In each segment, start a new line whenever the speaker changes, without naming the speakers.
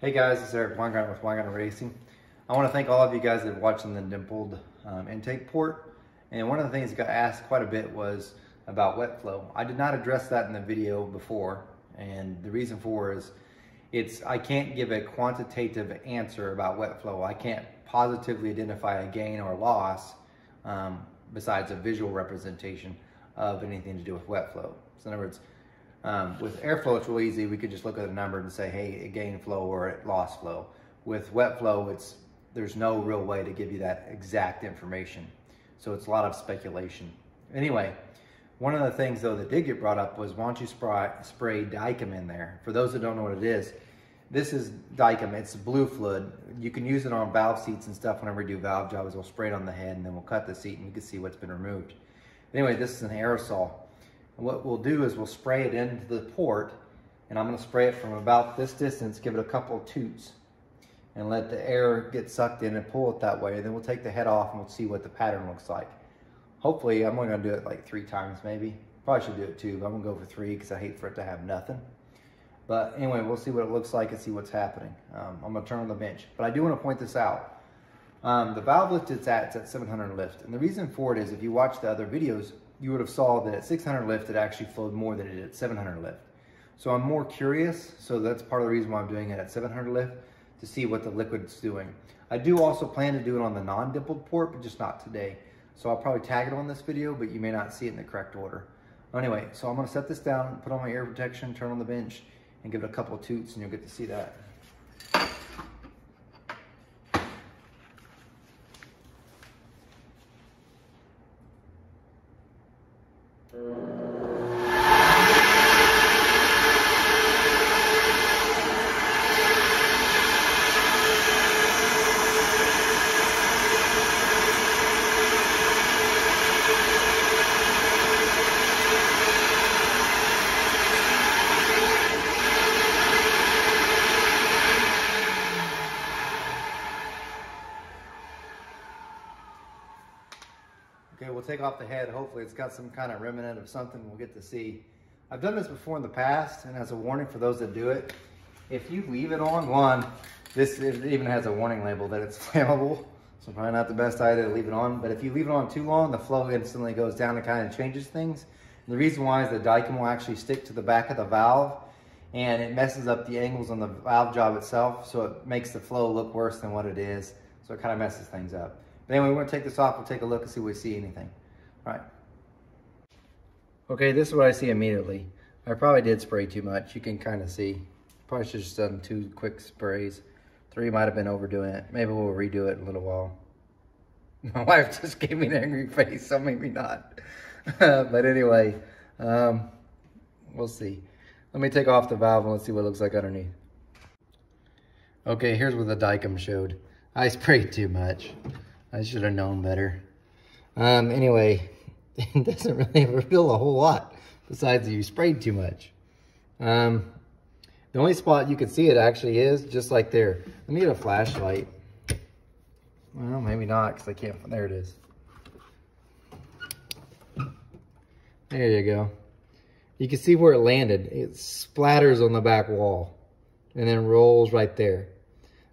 Hey guys, it's Eric Weingartner with Weingartner Racing. I want to thank all of you guys that are watching the dimpled um, intake port. And one of the things that got asked quite a bit was about wet flow. I did not address that in the video before. And the reason for is it's I can't give a quantitative answer about wet flow. I can't positively identify a gain or loss um, besides a visual representation of anything to do with wet flow. So in other words, um, with airflow, it's real easy. We could just look at a number and say, hey, it gained flow or it lost flow. With wet flow, it's there's no real way to give you that exact information. So it's a lot of speculation. Anyway, one of the things though that did get brought up was why don't you spray, spray Dykem in there? For those that don't know what it is, this is Dykem, it's blue fluid. You can use it on valve seats and stuff whenever we do valve jobs. We'll spray it on the head and then we'll cut the seat and you can see what's been removed. Anyway, this is an aerosol. And what we'll do is we'll spray it into the port and I'm gonna spray it from about this distance, give it a couple of toots and let the air get sucked in and pull it that way. And then we'll take the head off and we'll see what the pattern looks like. Hopefully, I'm only gonna do it like three times maybe. Probably should do it two, but I'm gonna go for three because I hate for it to have nothing. But anyway, we'll see what it looks like and see what's happening. Um, I'm gonna turn on the bench. But I do wanna point this out. Um, the valve lift it's at, it's at 700 lift. And the reason for it is if you watch the other videos, you would have saw that at 600 lift, it actually flowed more than it did at 700 lift. So I'm more curious. So that's part of the reason why I'm doing it at 700 lift to see what the liquid's doing. I do also plan to do it on the non-dimpled port, but just not today. So I'll probably tag it on this video, but you may not see it in the correct order. Anyway, so I'm gonna set this down, put on my air protection, turn on the bench, and give it a couple of toots, and you'll get to see that. Okay, we'll take off the head. Hopefully it's got some kind of remnant of something we'll get to see. I've done this before in the past, and as a warning for those that do it, if you leave it on, one, this even has a warning label that it's flammable, so probably not the best idea to leave it on, but if you leave it on too long, the flow instantly goes down and kind of changes things. And the reason why is the Dykem will actually stick to the back of the valve, and it messes up the angles on the valve job itself, so it makes the flow look worse than what it is, so it kind of messes things up. But anyway, we're gonna take this off, we'll take a look and see if we see anything. Right. Okay, this is what I see immediately. I probably did spray too much. You can kind of see. Probably should have just done two quick sprays. Three might have been overdoing it. Maybe we'll redo it in a little while. My wife just gave me an angry face, so maybe not. but anyway, um, we'll see. Let me take off the valve and let's see what it looks like underneath. Okay, here's what the Dykem showed. I sprayed too much. I should have known better. Um, anyway, it doesn't really reveal a whole lot besides you sprayed too much. Um, the only spot you can see it actually is just like there. Let me get a flashlight. Well, maybe not because I can't, there it is. There you go. You can see where it landed. It splatters on the back wall and then rolls right there.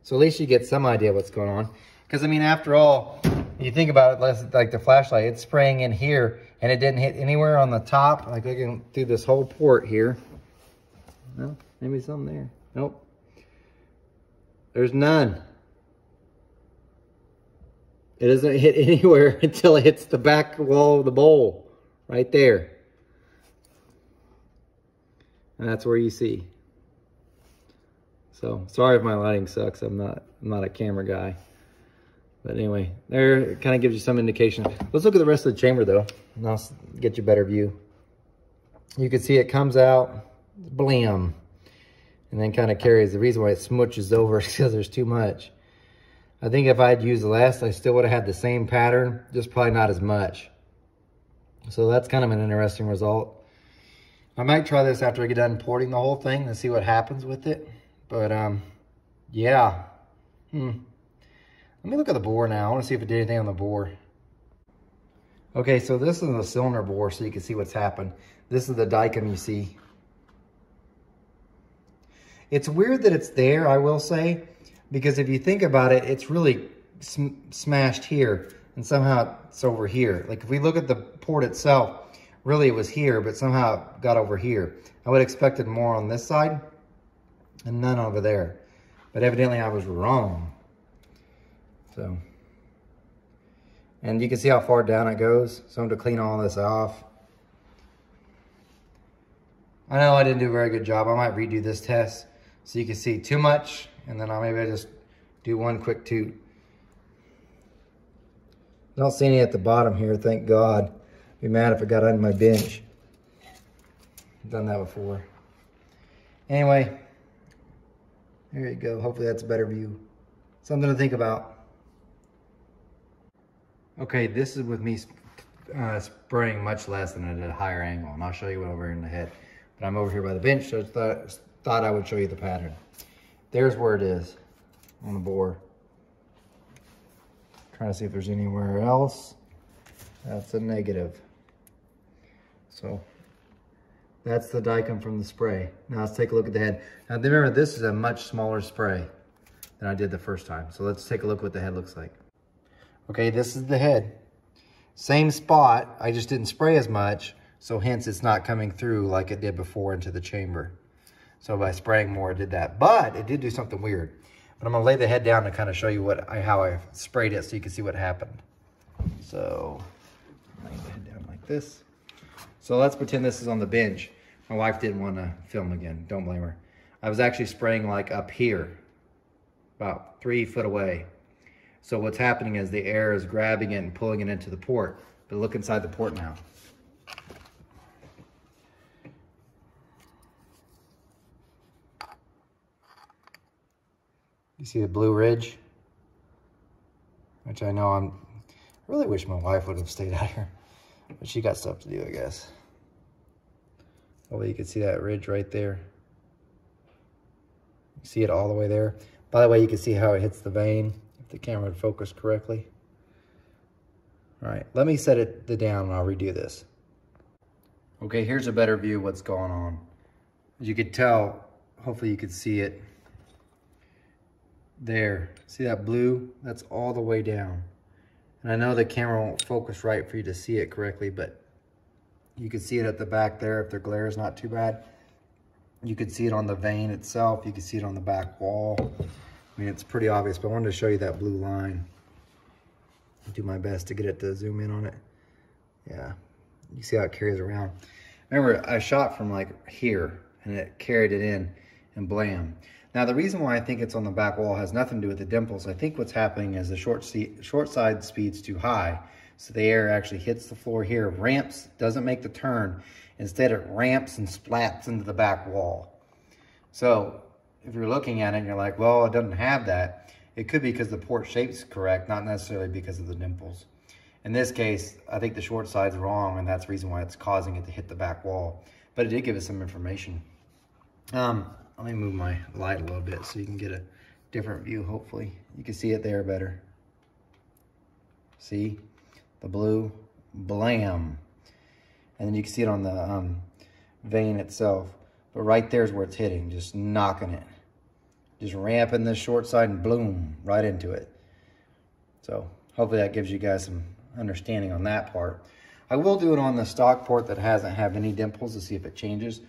So at least you get some idea what's going on. Because, I mean, after all, you think about it, like the flashlight, it's spraying in here, and it didn't hit anywhere on the top. Like, I can do this whole port here. Maybe something there. Nope. There's none. It doesn't hit anywhere until it hits the back wall of the bowl. Right there. And that's where you see. So, sorry if my lighting sucks. I'm not, I'm not a camera guy. But anyway, there kind of gives you some indication. Let's look at the rest of the chamber though, and I'll get you a better view. You can see it comes out, blam, and then kind of carries. The reason why it smooches over is because there's too much. I think if I'd used less, I still would have had the same pattern, just probably not as much. So that's kind of an interesting result. I might try this after I get done porting the whole thing and see what happens with it. But um, yeah. Hmm. Let me look at the bore now. I want to see if it did anything on the bore. Okay, so this is the cylinder bore so you can see what's happened. This is the Dykem you see. It's weird that it's there, I will say, because if you think about it, it's really sm smashed here and somehow it's over here. Like if we look at the port itself, really it was here, but somehow it got over here. I would have expected more on this side and none over there. But evidently I was wrong. So, and you can see how far down it goes. So I'm to clean all this off. I know I didn't do a very good job. I might redo this test so you can see too much and then I'll maybe I just do one quick toot. Don't see any at the bottom here, thank God. Be mad if it got under my bench. Done that before. Anyway, there you go. Hopefully that's a better view. Something to think about. Okay, this is with me uh, spraying much less than at a higher angle. And I'll show you what over in the head. But I'm over here by the bench, so I thought, thought I would show you the pattern. There's where it is on the bore. Trying to see if there's anywhere else. That's a negative. So that's the Dykem from the spray. Now let's take a look at the head. Now remember, this is a much smaller spray than I did the first time. So let's take a look what the head looks like. Okay, this is the head. Same spot, I just didn't spray as much, so hence it's not coming through like it did before into the chamber. So by spraying more, it did that. But it did do something weird. But I'm gonna lay the head down to kind of show you what I, how I sprayed it so you can see what happened. So, lay the head down like this. So let's pretend this is on the bench. My wife didn't want to film again. Don't blame her. I was actually spraying like up here, about three foot away. So what's happening is the air is grabbing it and pulling it into the port. But look inside the port now. You see the blue ridge? Which I know I'm, I really wish my wife would have stayed out here. But she got stuff to do, I guess. Oh, you can see that ridge right there. You see it all the way there. By the way, you can see how it hits the vane, if the camera would focus correctly. All right, let me set it the down and I'll redo this. Okay, here's a better view of what's going on. As you could tell, hopefully you could see it. There, see that blue? That's all the way down. And I know the camera won't focus right for you to see it correctly, but you can see it at the back there if the glare is not too bad. You can see it on the vane itself. You can see it on the back wall. I mean, it's pretty obvious, but I wanted to show you that blue line. Do my best to get it to zoom in on it. Yeah, you see how it carries around. Remember, I shot from like here and it carried it in and blam. Now, the reason why I think it's on the back wall has nothing to do with the dimples. I think what's happening is the short, seat, short side speed's too high. So the air actually hits the floor here, ramps, doesn't make the turn. Instead, it ramps and splats into the back wall. So if you're looking at it and you're like, well, it doesn't have that, it could be because the port shape's correct, not necessarily because of the dimples. In this case, I think the short side's wrong, and that's the reason why it's causing it to hit the back wall. But it did give us some information. Um, let me move my light a little bit so you can get a different view, hopefully. You can see it there better. See? the blue, blam. And then you can see it on the um, vane itself. But right there is where it's hitting, just knocking it. Just ramping this short side and bloom, right into it. So hopefully that gives you guys some understanding on that part. I will do it on the stock port that hasn't had any dimples to see if it changes.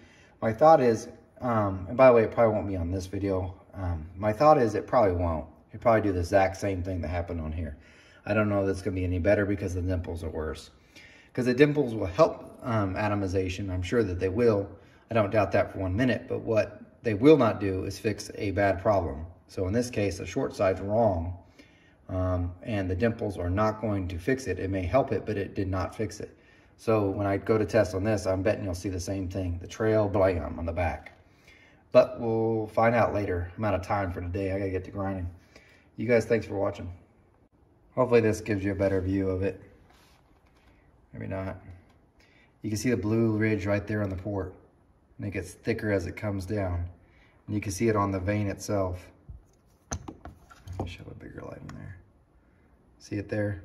My thought is, um, and by the way, it probably won't be on this video. Um, my thought is it probably won't. It probably do the exact same thing that happened on here. I don't know if it's going to be any better because the dimples are worse. Because the dimples will help um, atomization. I'm sure that they will. I don't doubt that for one minute. But what they will not do is fix a bad problem. So in this case, the short side's wrong. Um, and the dimples are not going to fix it. It may help it, but it did not fix it. So when I go to test on this, I'm betting you'll see the same thing. The trail blam on the back. But we'll find out later. I'm out of time for today. I got to get to grinding. You guys, thanks for watching. Hopefully this gives you a better view of it. Maybe not. You can see the blue ridge right there on the port. And it gets thicker as it comes down. And you can see it on the vane itself. Let me show a bigger light in there. See it there?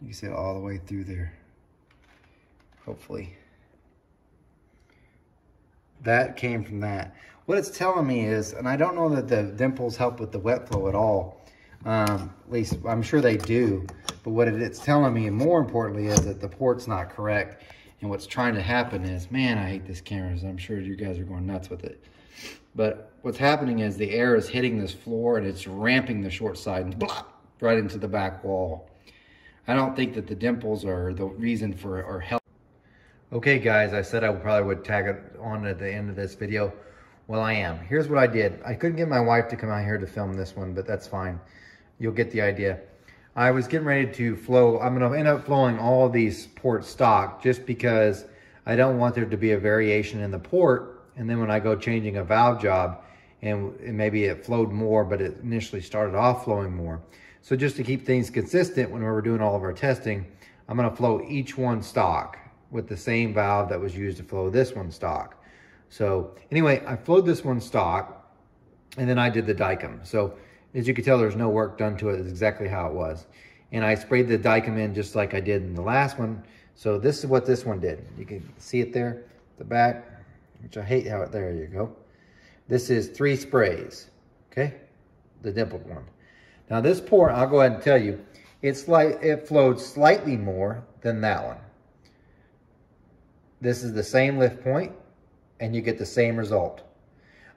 You can see it all the way through there. Hopefully. That came from that. what it's telling me is, and I don't know that the dimples help with the wet flow at all, um, at least I'm sure they do, but what it's telling me, and more importantly, is that the port's not correct. And what's trying to happen is, man, I hate this camera. I'm sure you guys are going nuts with it. But what's happening is the air is hitting this floor and it's ramping the short side and blah, right into the back wall. I don't think that the dimples are the reason for or help. Okay guys, I said I probably would tag it on at the end of this video. Well, I am. Here's what I did. I couldn't get my wife to come out here to film this one, but that's fine. You'll get the idea. I was getting ready to flow. I'm going to end up flowing all these port stock just because I don't want there to be a variation in the port. And then when I go changing a valve job and maybe it flowed more, but it initially started off flowing more. So just to keep things consistent when we're doing all of our testing, I'm going to flow each one stock with the same valve that was used to flow this one stock. So anyway, I flowed this one stock and then I did the Dykem. So as you can tell, there's no work done to it. It's exactly how it was. And I sprayed the Dykem in just like I did in the last one. So this is what this one did. You can see it there, the back, which I hate how it, there you go. This is three sprays, okay? The dimpled one. Now this pour, I'll go ahead and tell you, it's like it flowed slightly more than that one. This is the same lift point and you get the same result.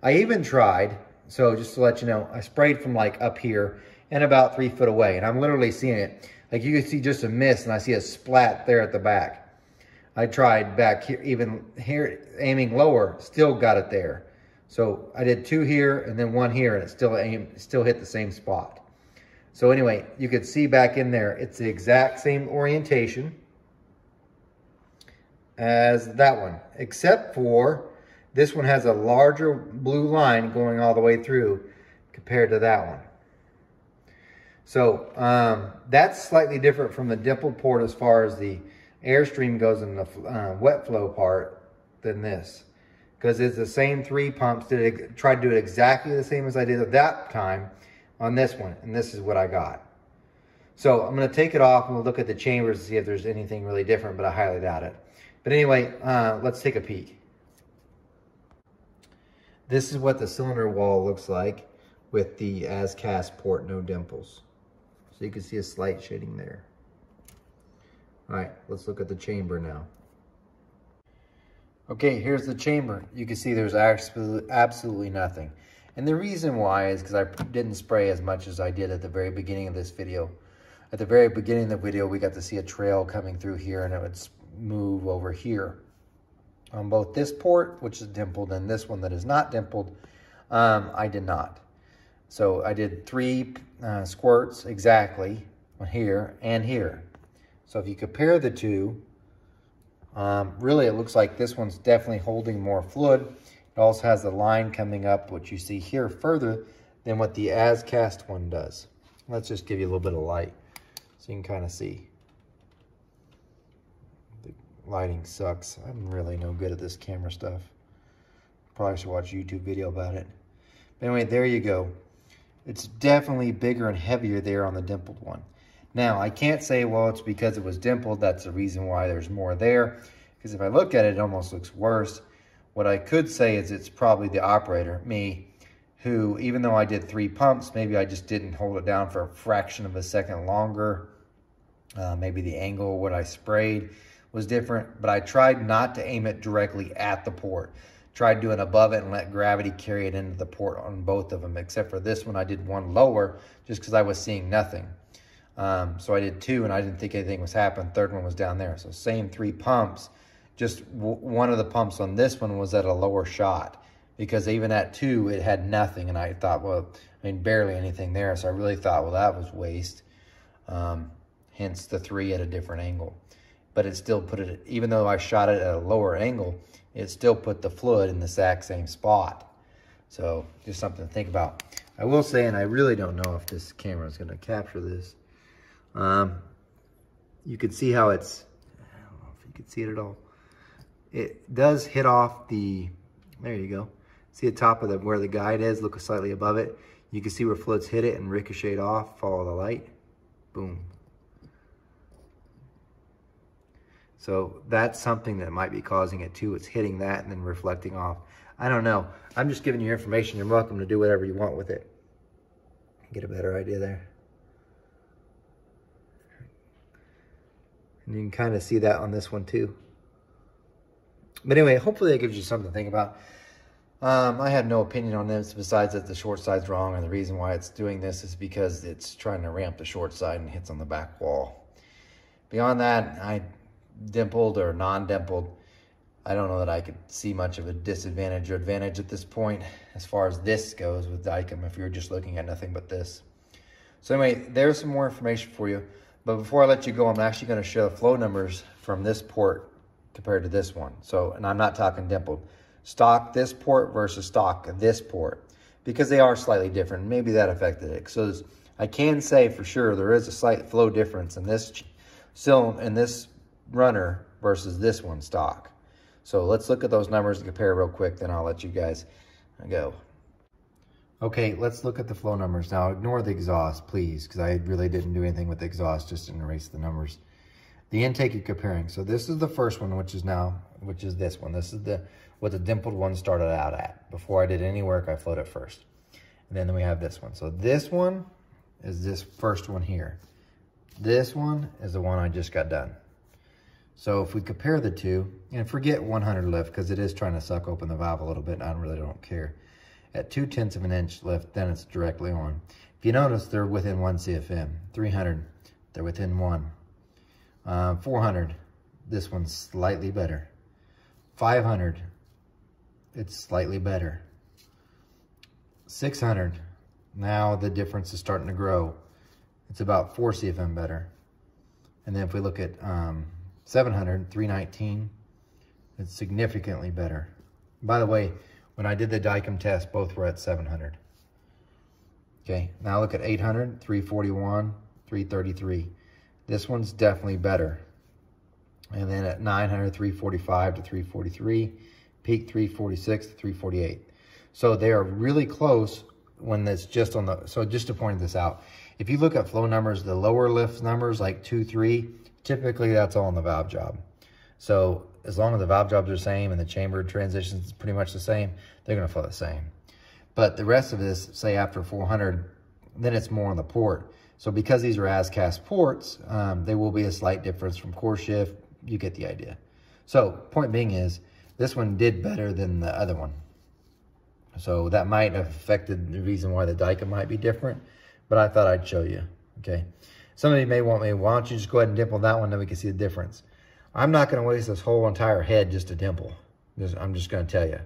I even tried, so just to let you know, I sprayed from like up here and about three foot away, and I'm literally seeing it. Like you can see just a mist, and I see a splat there at the back. I tried back here, even here, aiming lower, still got it there. So I did two here and then one here, and it still aimed, still hit the same spot. So anyway, you could see back in there, it's the exact same orientation as that one, except for this one has a larger blue line going all the way through compared to that one. So um, that's slightly different from the dimpled port as far as the airstream goes in the uh, wet flow part than this. Because it's the same three pumps, did it, tried to do it exactly the same as I did at that time on this one. And this is what I got. So I'm going to take it off and we'll look at the chambers to see if there's anything really different, but I highly doubt it. But anyway, uh, let's take a peek. This is what the cylinder wall looks like with the as cast port, no dimples. So you can see a slight shading there. All right, let's look at the chamber now. Okay, here's the chamber. You can see there's absolutely nothing. And the reason why is because I didn't spray as much as I did at the very beginning of this video. At the very beginning of the video, we got to see a trail coming through here and it would move over here on both this port, which is dimpled, and this one that is not dimpled, um, I did not. So I did three uh, squirts exactly here and here. So if you compare the two, um, really it looks like this one's definitely holding more fluid. It also has a line coming up, which you see here further than what the as cast one does. Let's just give you a little bit of light so you can kind of see The lighting sucks. I'm really no good at this camera stuff. Probably should watch a YouTube video about it. But anyway, there you go. It's definitely bigger and heavier there on the dimpled one. Now, I can't say, well, it's because it was dimpled. That's the reason why there's more there. Because if I look at it, it almost looks worse. What I could say is it's probably the operator, me, who, even though I did three pumps, maybe I just didn't hold it down for a fraction of a second longer. Uh, maybe the angle, what I sprayed was different, but I tried not to aim it directly at the port. Tried doing above it and let gravity carry it into the port on both of them, except for this one I did one lower just because I was seeing nothing. Um, so I did two and I didn't think anything was happening. Third one was down there. So same three pumps, just one of the pumps on this one was at a lower shot because even at two, it had nothing. And I thought, well, I mean, barely anything there. So I really thought, well, that was waste. Um, hence the three at a different angle but it still put it, even though I shot it at a lower angle, it still put the fluid in the exact same spot. So just something to think about. I will say, and I really don't know if this camera is going to capture this. Um, you can see how it's, I don't know if you can see it at all. It does hit off the, there you go. See the top of the, where the guide is, look slightly above it. You can see where fluids hit it and ricochet off, follow the light. Boom, So that's something that might be causing it too. It's hitting that and then reflecting off. I don't know. I'm just giving you information. You're welcome to do whatever you want with it. Get a better idea there. And you can kind of see that on this one too. But anyway, hopefully that gives you something to think about. Um, I have no opinion on this besides that the short side's wrong and the reason why it's doing this is because it's trying to ramp the short side and hits on the back wall. Beyond that, I dimpled or non-dimpled. I don't know that I could see much of a disadvantage or advantage at this point as far as this goes with Dykem if you're just looking at nothing but this. So anyway, there's some more information for you. But before I let you go, I'm actually going to show the flow numbers from this port compared to this one. So, and I'm not talking dimpled. Stock this port versus stock this port because they are slightly different. Maybe that affected it. So I can say for sure there is a slight flow difference in this still in this runner versus this one stock. So let's look at those numbers and compare real quick, then I'll let you guys go. Okay, let's look at the flow numbers. Now ignore the exhaust, please, because I really didn't do anything with the exhaust, just didn't erase the numbers. The intake you're comparing. So this is the first one, which is now, which is this one. This is the what the dimpled one started out at. Before I did any work, I flowed it first. And then we have this one. So this one is this first one here. This one is the one I just got done. So if we compare the two, and forget 100 lift because it is trying to suck open the valve a little bit, and I really don't care. At 2 tenths of an inch lift, then it's directly on. If you notice, they're within 1 CFM. 300, they're within 1. Uh, 400, this one's slightly better. 500, it's slightly better. 600, now the difference is starting to grow. It's about 4 CFM better. And then if we look at um, 700, 319. It's significantly better. By the way, when I did the Dykem test, both were at 700. Okay, now look at 800, 341, 333. This one's definitely better. And then at 900, 345 to 343, peak 346 to 348. So they are really close when that's just on the, so just to point this out, if you look at flow numbers, the lower lift numbers like 2, 3, Typically, that's all in the valve job. So as long as the valve jobs are the same and the chamber transitions is pretty much the same, they're going to flow the same. But the rest of this, say after 400, then it's more on the port. So because these are as-cast ports, um, there will be a slight difference from core shift. You get the idea. So point being is, this one did better than the other one. So that might have affected the reason why the Dykem might be different, but I thought I'd show you, okay? Some of you may want me, why don't you just go ahead and dimple that one, then we can see the difference. I'm not going to waste this whole entire head just to dimple. I'm just going to tell you.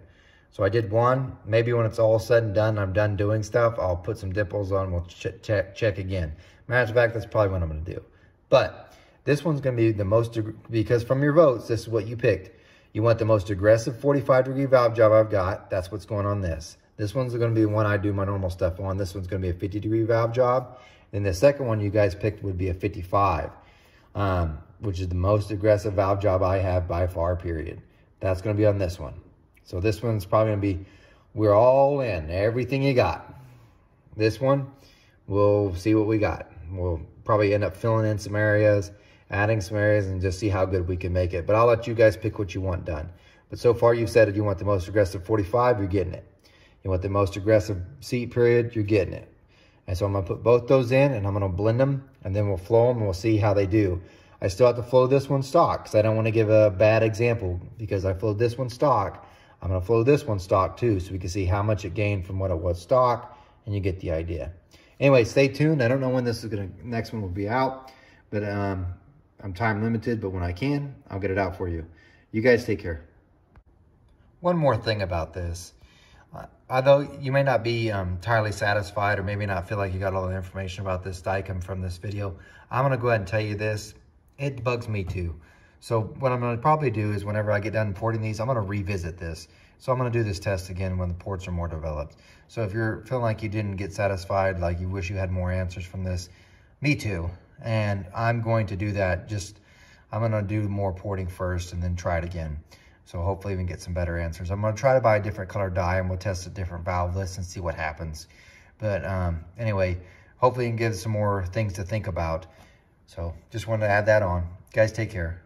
So I did one. Maybe when it's all said and done, I'm done doing stuff, I'll put some dimples on. We'll ch check, check again. Matter of fact, that's probably what I'm going to do. But this one's going to be the most, because from your votes, this is what you picked. You want the most aggressive 45 degree valve job I've got. That's what's going on this. This one's going to be one I do my normal stuff on. This one's going to be a 50 degree valve job. Then the second one you guys picked would be a 55, um, which is the most aggressive valve job I have by far, period. That's going to be on this one. So this one's probably going to be, we're all in, everything you got. This one, we'll see what we got. We'll probably end up filling in some areas, adding some areas, and just see how good we can make it. But I'll let you guys pick what you want done. But so far, you've said if you want the most aggressive 45, you're getting it. You want the most aggressive seat period, you're getting it. And so I'm to put both those in and I'm to blend them and then we'll flow them and we'll see how they do. I still have to flow this one stock because I don't want to give a bad example because I flowed this one stock. I'm to flow this one stock too so we can see how much it gained from what it was stock and you get the idea. Anyway, stay tuned. I don't know when this is to, next one will be out, but um, I'm time limited, but when I can, I'll get it out for you. You guys take care. One more thing about this although you may not be um, entirely satisfied or maybe not feel like you got all the information about this Dykem from this video, I'm going to go ahead and tell you this. It bugs me too. So what I'm going to probably do is whenever I get done porting these, I'm going to revisit this. So I'm going to do this test again when the ports are more developed. So if you're feeling like you didn't get satisfied, like you wish you had more answers from this, me too. And I'm going to do that. Just, I'm going to do more porting first and then try it again. So hopefully we can get some better answers. I'm going to try to buy a different color dye and we'll test a different valve list and see what happens. But um, anyway, hopefully you can give some more things to think about. So just wanted to add that on. Guys, take care.